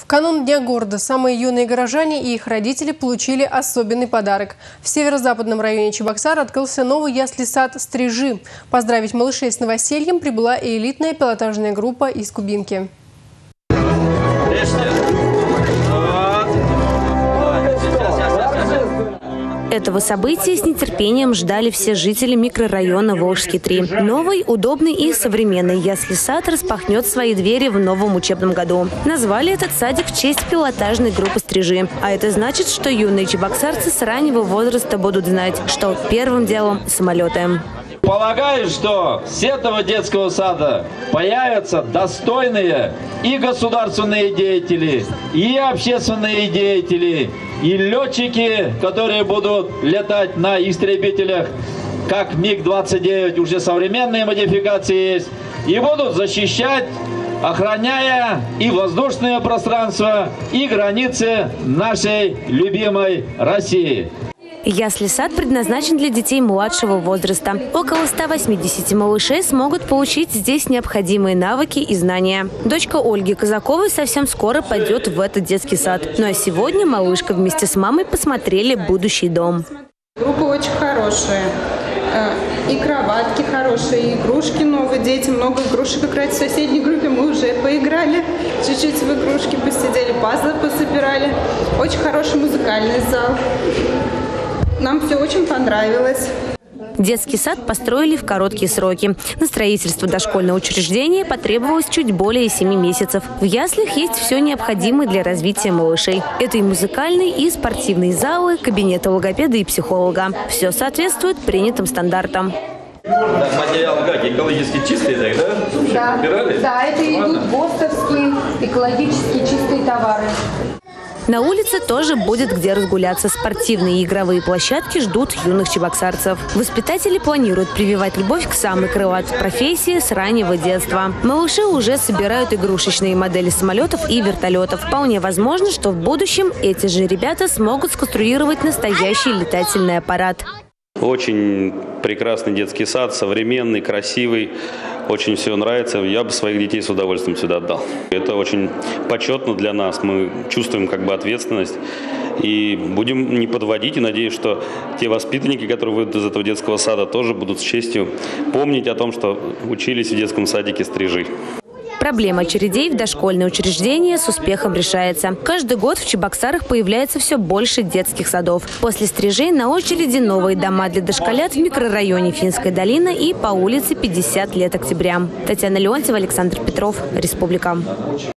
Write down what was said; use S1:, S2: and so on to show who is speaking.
S1: В канун Дня города самые юные горожане и их родители получили особенный подарок. В северо-западном районе Чебоксар открылся новый ясли-сад «Стрижи». Поздравить малышей с новосельем прибыла и элитная пилотажная группа из Кубинки.
S2: Этого события с нетерпением ждали все жители микрорайона Волжский-3. Новый, удобный и современный ясли-сад распахнет свои двери в новом учебном году. Назвали этот садик в честь пилотажной группы «Стрижи». А это значит, что юные чебоксарцы с раннего возраста будут знать, что первым делом – самолеты.
S3: Полагаю, что с этого детского сада появятся достойные и государственные деятели, и общественные деятели, и летчики, которые будут летать на истребителях, как МиГ-29, уже современные модификации есть, и будут защищать охраняя и воздушное пространство, и границы нашей любимой России.
S2: Ясли-сад предназначен для детей младшего возраста. Около 180 малышей смогут получить здесь необходимые навыки и знания. Дочка Ольги Казаковой совсем скоро пойдет в этот детский сад. Ну а сегодня малышка вместе с мамой посмотрели будущий дом.
S4: Группа очень хорошая. Э, и кроватки хорошие, и игрушки новые. Дети много игрушек играть. В соседней группе мы уже поиграли. Чуть-чуть в игрушки посидели, пазлы пособирали. Очень хороший музыкальный зал. Нам все очень понравилось.
S2: Детский сад построили в короткие сроки. На строительство дошкольного учреждения потребовалось чуть более 7 месяцев. В яслях есть все необходимое для развития малышей. Это и музыкальные, и спортивные залы, кабинеты логопеда и психолога. Все соответствует принятым стандартам.
S5: Так, материал как? Экологически чистый, так, да?
S6: Да, Убирали? да это идут ГОСТовские экологически чистые товары.
S2: На улице тоже будет где разгуляться. Спортивные и игровые площадки ждут юных чебоксарцев. Воспитатели планируют прививать любовь к самой крылатой профессии с раннего детства. Малыши уже собирают игрушечные модели самолетов и вертолетов. Вполне возможно, что в будущем эти же ребята смогут сконструировать настоящий летательный аппарат.
S7: Очень прекрасный детский сад, современный, красивый. Очень все нравится. Я бы своих детей с удовольствием сюда отдал. Это очень почетно для нас. Мы чувствуем как бы ответственность. И будем не подводить. И надеюсь, что те воспитанники, которые выйдут из этого детского сада, тоже будут с честью помнить о том, что учились в детском садике «Стрижи».
S2: Проблема очередей в дошкольные учреждения с успехом решается. Каждый год в Чебоксарах появляется все больше детских садов. После стрижей на очереди новые дома для дошколят в микрорайоне Финской долины и по улице 50 лет октября. Татьяна Леонтьева, Александр Петров, Республика.